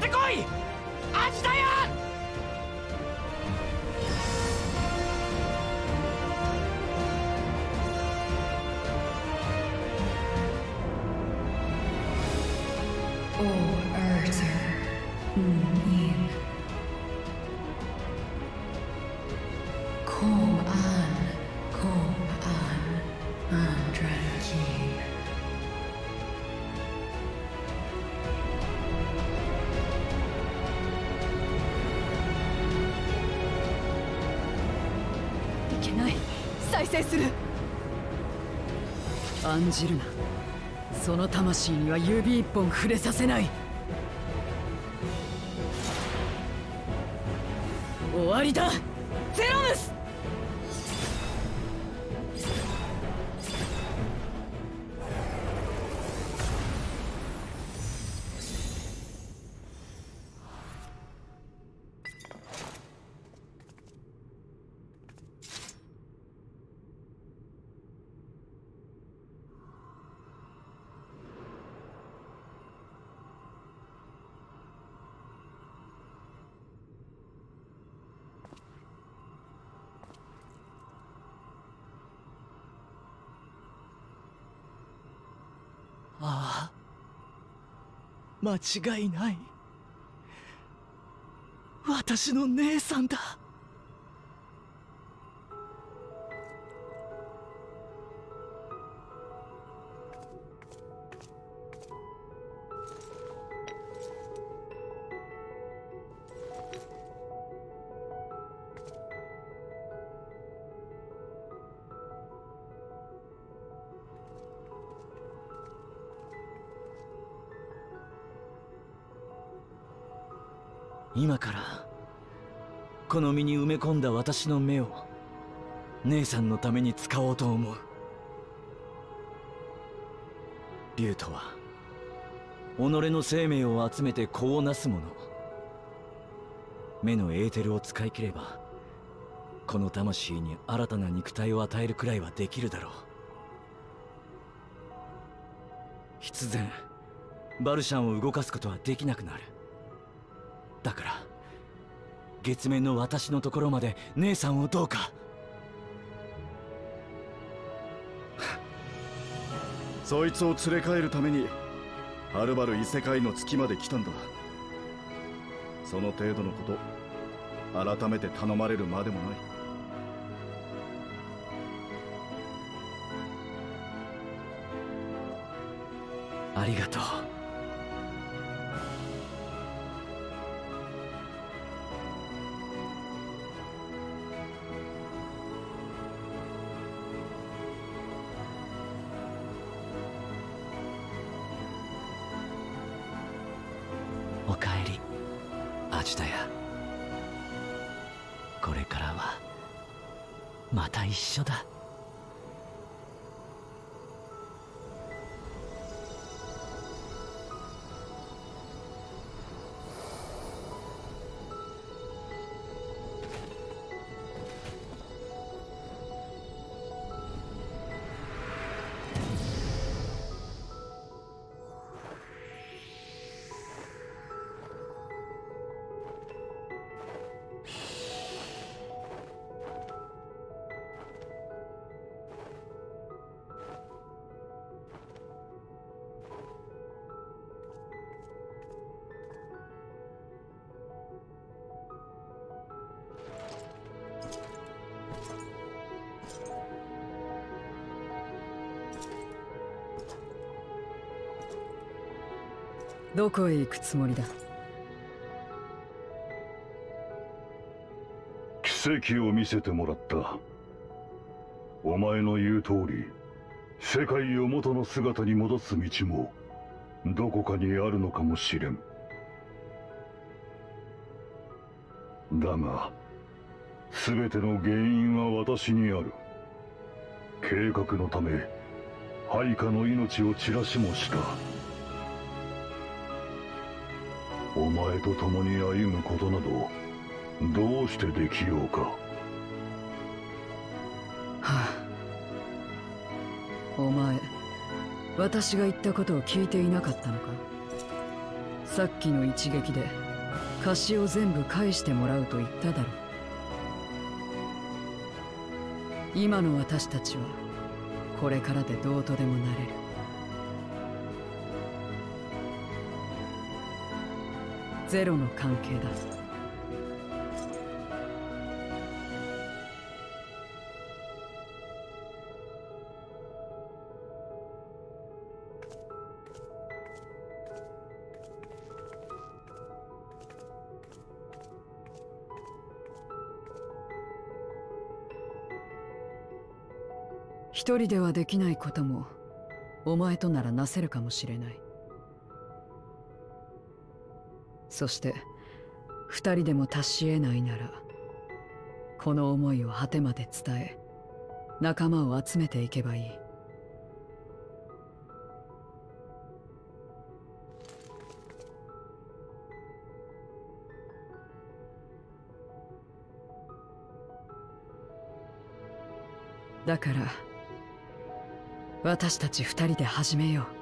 ってこい！アジタヤオけない。再生する。案じるな。その魂には指一本触れさせない。終わりだ。ゼロムスああ。間違いない。私の姉さんだ。今からこの身に埋め込んだ私の目を姉さんのために使おうと思う。竜とは己の生命を集めて子をなすもの目のエーテルを使い切ればこの魂に新たな肉体を与えるくらいはできるだろう。必然バルシャンを動かすことはできなくなる。だから月面の私のところまで姉さんをどうか。そいつを連れ帰るためにはるばる異世界の月まで来たんだその程度のこと改めて頼まれるまでもない。ありがとうアジタヤこれからはまた一緒だ。どこへ行くつもりだ？奇跡を見せてもらった。お前の言う通り世界を元の姿に戻す道もどこかにあるのかもしれん。だが全ての原因は私にある。計画のため配下の命を散らしもした。お前と共に歩むことなどどうしてできようか？はあ。お前私が言ったことを聞いていなかったのか？さっきの一撃で貸しを全部返してもらうと言っただろ今の私たちはこれからでどうとでもなれる。ゼロの関係だ。一人ではできないこともお前とならなせるかもしれない。そして二人でも達し得ないならこの思いを果てまで伝え仲間を集めていけばいい。だから私たち二人で始めよう。